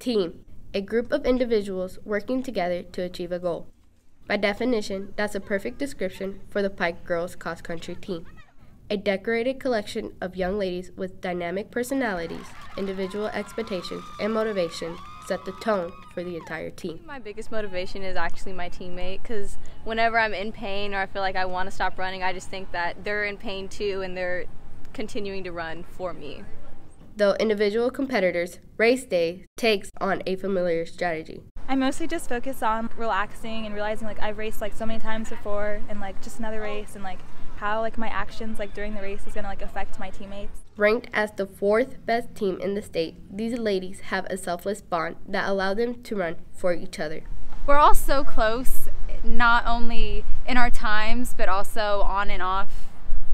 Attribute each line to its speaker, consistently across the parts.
Speaker 1: Team, a group of individuals working together to achieve a goal. By definition, that's a perfect description for the Pike Girls Cross Country team. A decorated collection of young ladies with dynamic personalities, individual expectations, and motivation set the tone for the entire team.
Speaker 2: My biggest motivation is actually my teammate because whenever I'm in pain or I feel like I want to stop running, I just think that they're in pain too and they're continuing to run for me.
Speaker 1: Though individual competitors, race day takes on a familiar strategy.
Speaker 3: I mostly just focus on relaxing and realizing like I've raced like so many times before and like just another race and like how like my actions like during the race is gonna like affect my teammates.
Speaker 1: Ranked as the fourth best team in the state, these ladies have a selfless bond that allow them to run for each other.
Speaker 4: We're all so close, not only in our times, but also on and off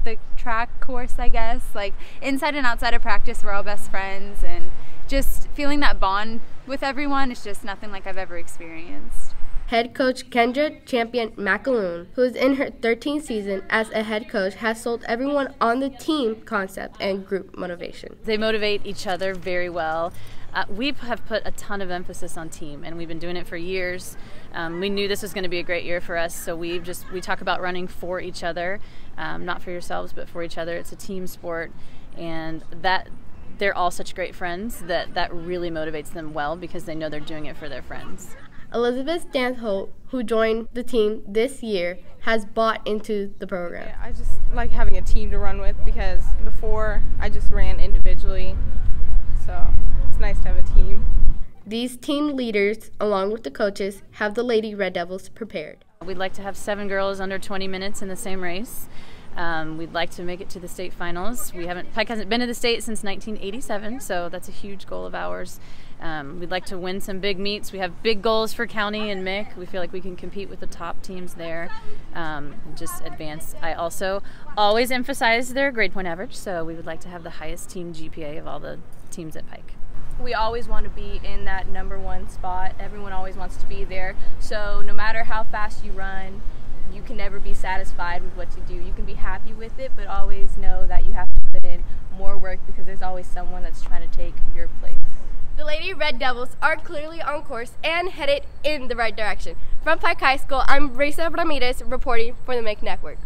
Speaker 4: the track course, I guess. Like inside and outside of practice, we're all best friends, and just feeling that bond with everyone is just nothing like I've ever experienced.
Speaker 1: Head coach Kendra Champion McAloon, who is in her 13th season as a head coach, has sold everyone on the team concept and group motivation.
Speaker 5: They motivate each other very well. Uh, we have put a ton of emphasis on team, and we've been doing it for years. Um, we knew this was going to be a great year for us, so we've just we talk about running for each other, um, not for yourselves, but for each other. It's a team sport, and that they're all such great friends that that really motivates them well because they know they're doing it for their friends.
Speaker 1: Elizabeth Stanhope, who joined the team this year, has bought into the program.
Speaker 6: Yeah, I just like having a team to run with because before I just ran individually, so it's nice to have a team.
Speaker 1: These team leaders, along with the coaches, have the Lady Red Devils prepared.
Speaker 5: We'd like to have seven girls under 20 minutes in the same race. Um, we'd like to make it to the state finals. We haven't Pike hasn't been to the state since 1987, so that's a huge goal of ours. Um, we'd like to win some big meets. We have big goals for county and Mick. We feel like we can compete with the top teams there um, just advance. I also always emphasize their grade point average, so we would like to have the highest team GPA of all the teams at Pike.
Speaker 2: We always want to be in that number one spot. Everyone always wants to be there. So no matter how fast you run, you can never be satisfied with what you do. You can be happy with it, but always know that you have to put in more work because there's always someone that's trying to take your place.
Speaker 1: The Lady Red Devils are clearly on course and headed in the right direction. From Pike High School, I'm Risa Ramirez reporting for the MIC Network.